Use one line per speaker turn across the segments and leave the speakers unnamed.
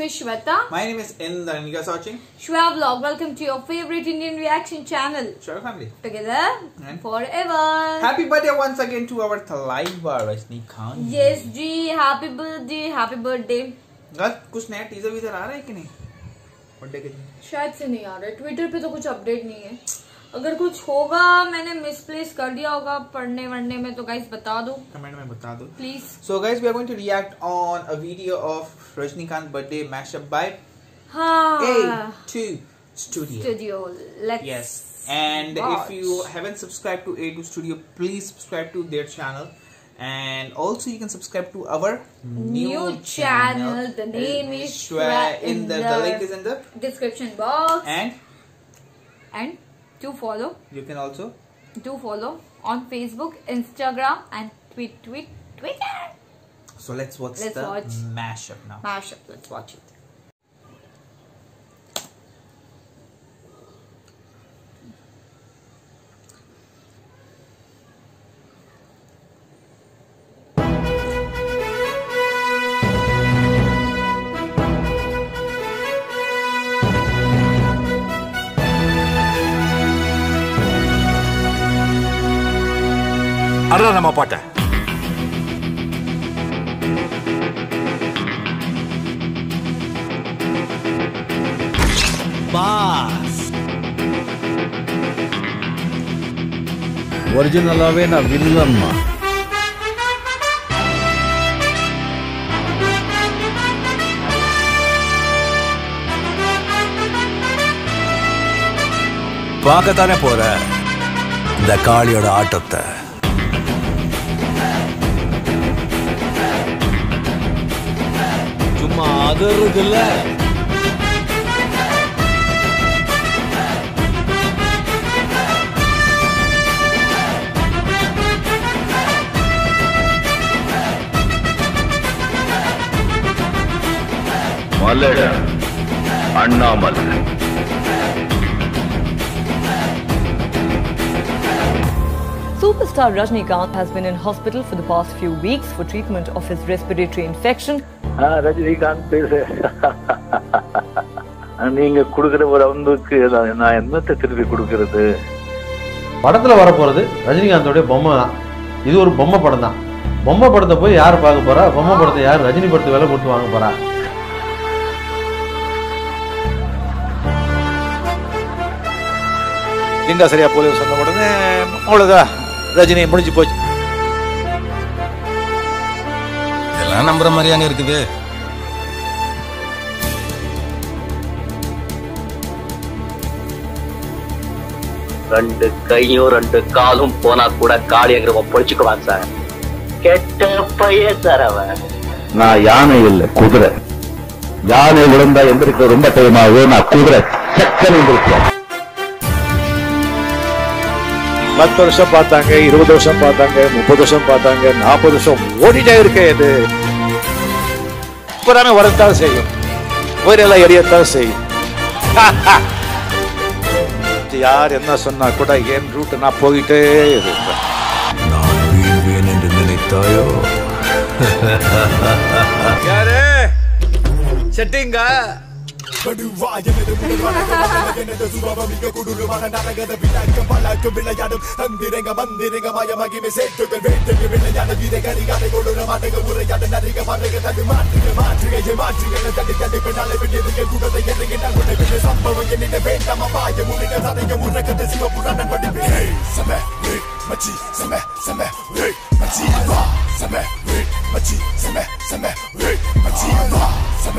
is Shweta.
My name is Indra and you guys are watching
Shweta Vlog. Welcome to your favorite Indian reaction channel.
Shara Family.
Together And- forever.
Happy birthday once again to our Thalaiba Rajnikant. yes
ji happy birthday happy birthday
guys कुछ नया teaser वीजर आ रहा है कि नहीं birthday के
शायद से नहीं आ रहा है ट्विटर पे तो कुछ अपडेट नहीं है अगर कुछ होगा मैंने मिसप्लेस कर दिया होगा पढ़ने वढ़ने में तो गाइज़ बता दो
कमेंट में बता दो
please
so guys we are to react on a video of Rajinikanth birthday mashup by studio
and if you
haven't subscribe to A two studio please subscribe to their channel And also, you can subscribe to our new, new channel. channel. The name is Shwe. In the, the, the link is in the
description box.
And
and. Do follow
you can also
do follow on Facebook, Instagram, and tweet, tweet, Twitter.
so let's watch Let's the watch. mashup now.
Mashup. Let's watch it.
அதான் நம்ம பாட்ட. Pass. ஒரிஜினலாவே நான்
வில்லன்மா பார்க்கத்தானே போற? இந்த
காளியோட ஆட்டத்தை.
சும்மா அதறதுல
மலட Annamalai.
Superstar Rajnikant has been in hospital for the past few weeks for treatment of his respiratory infection.
ஆ, ரஜினிகாந்த் பேச. நீங்க கொடுக்கிற ஒரு அவுந்துக்கு நான் என்னத்தை திருப்பி கொடுக்கறது?
படத்துல வரப்போறது ரஜினிகாந்தோடைய பொம்மை. தான் இது ஒரு பொம்மை படம் தான். பொம்மை படத்தை போய் யார் பார்க்க போறா? பொம்மை படத்தை யார் ரஜினி படத்தை விலை கொடுத்து வாங்க போறா?
எங்க சரியா போலீஸ் சொன்ன உடனே அவ்வளவுதான். ரஜினி முடிஞ்சு போச்சு.
இதெல்லாம் நம்புற மாதிரியாங்க இருக்குது.
ரெண்டு கையும் ரெண்டு காலும் போனா கூட காளியங்கிறவன் பொழிச்சுக்குவான் சார். கெட்ட பையன் சார் அவன்.
நான் யானை இல்ல குதிரை. யானை
விழுந்தா எந்திரிக்க ரொம்ப டைம் ஆகும் நான் குதிரை. சக்கரை எந்திரிக்கிறேன்.
பத்து வருஷம் பார்த்தாங்க இருபது வருஷம் பார்த்தாங்க முப்பது வருஷம் பார்த்தாங்க நாற்பது வருஷம் ஓடிட்டே இருக்க இது இப்பதானே வரத்தான் செய்யும். உயிரெல்லாம் எரியத்தான் செய்யும். யார் என்ன சொன்னா கூட என் ரூட் நான் போயிட்டே இருப்பேன்.
நான் வீழ்வேன் என்று நினைத்தாயோ?
யாரு? செட்டிங்க
கடுவாயனது முடவானது சுபாவமிக கொடூரமான நாடகத விநாயகம் பல்லாக்கு விளையாடும் தந்திரங்க மந்திரங்க மயமகிமை சேர்த்துகள் வேட்டுக்கு விளையாட வீரகரிகாலை கொடூர மாட்டக உரையாட நரிக மாட்டக தடு மாற்றுக மாற்றுகையை மாற்றுகளை தடி தடிப்பு நலவில் எதுகள் குடத்தை எதுகின்ற உடனே சம்பவம் என்னிட வேண்டாம் அபாயம் உன்னிட ததைய உறக்கத்தை சிவபுராணம் படிப்பேன் சம மச்சி சம சம மச்சி வா சம மச்சி சம சம மச்சி வா சம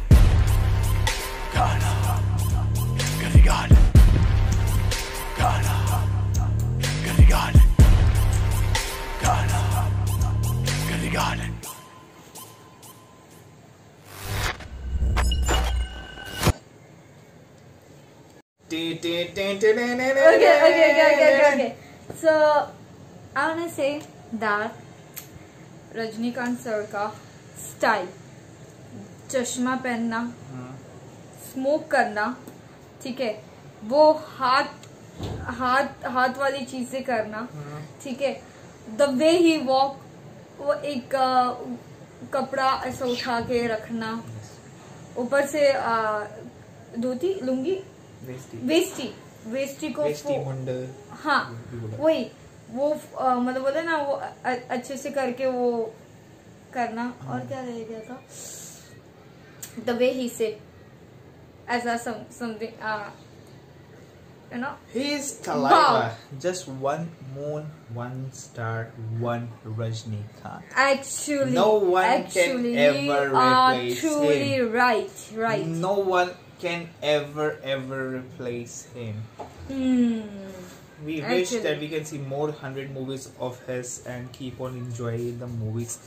So I want say that Rajinikanth sir का स्टाइल चश्मा पहनना स्मोक करना ठीक है? वो हाथ हाथ हाथ वाली चीज़ें करना ठीक है? द वे ही वॉक वो एक अ, कपड़ा ऐसा उठा के रखना ऊपर से धोती लुंगी वेस्टी वेस्टी को वेस्टी फो- हाँ वही वो अ, मतलब बोले ना वो अ- अच्छे से करके वो करना और क्या रह गया था द वे ही से ऐसा something you know
He is Talaiva. Just one moon, one star, one Rajnikant.
actually No one actually can ever you are truly him. right right
No one can ever, ever replace him.
hmm.
We wish Actually. that we can see more hundred movies of his and keep on enjoying the movies.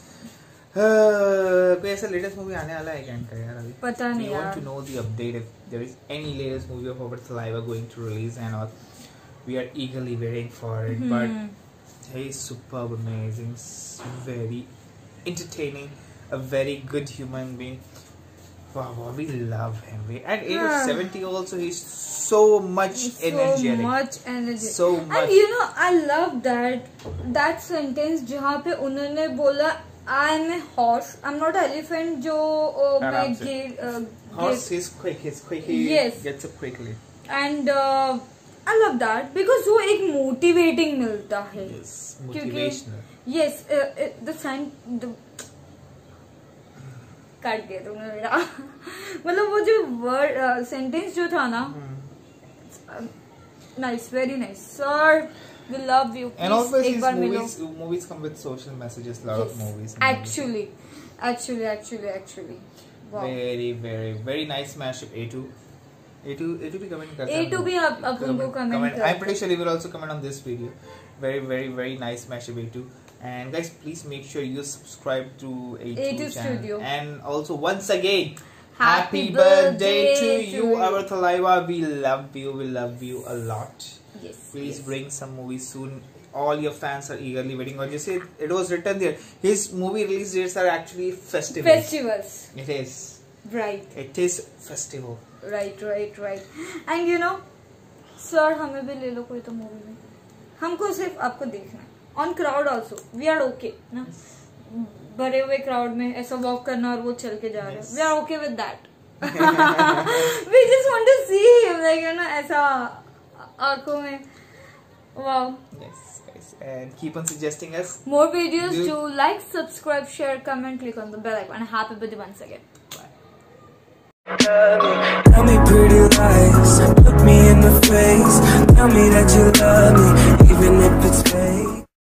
Uh, कोई ऐसा latest movie आने वाला है क्या इनका यार अभी
पता नहीं We want यार to
know the update if there is any latest movie of Robert Saliva going to release and all. We are eagerly waiting for it. Hmm.
But
he is superb, amazing, s- very entertaining, a very good human being. Wow, wow, we love him. We, at age of Yeah. 70 also, he's so much so energetic.
much energy
So much. and you
know i love that that sentence जहाँ पे उन्होंने बोला I am a horse I am not elephant जो uh, मैं से। गिर Horse,
he's quick, he's quick, he Yes. gets up quickly.
And I love that because वो एक मोटिवेटिंग मिलता है
Yes, क्योंकि motivational.
यस द द काट दिया तुमने मेरा मतलब वो जो वर्ड सेंटेंस जो था ना
Hmm.
Nice very nice sir we love you And एक बार मिलो
movies, come with social messages, lot of movies. and actually
actually actually actually
Very, very, very nice mashup. A2. A2, A2 भी comment करता है A2 भी आप- अपन को comment करता I'm pretty sure he will also comment on this video. Very, very, very nice mashup A2. And guys, please make sure you subscribe to A2, A2 channel. Studio. And also, once again,
Happy birthday, birthday to to you, you. our
Thalaiwa. We love you. We love you a lot.
yes Please yes.
bring some movies soon. All your fans are eagerly waiting. Or you say it was written there. His movie release dates are actually festivals.
festivals
It is.
right
It is festival.
Right right right and you know sir हमें भी ले लो कोई तो movie में हमको सिर्फ आपको देखना है On crowd also we are okay ना भरे हुए क्राउड में ऐसा वॉक करना और वो चल के जा रहे हैं we are okay with that we just want to see him like you know ऐसा आंखों में wow
Yes, guys. And keep on suggesting us.
more videos Do- to like subscribe share comment click on the bell icon and happy birthday once again
Tell me pretty lies, look me in the face. Tell me that you love me, even if it's fake.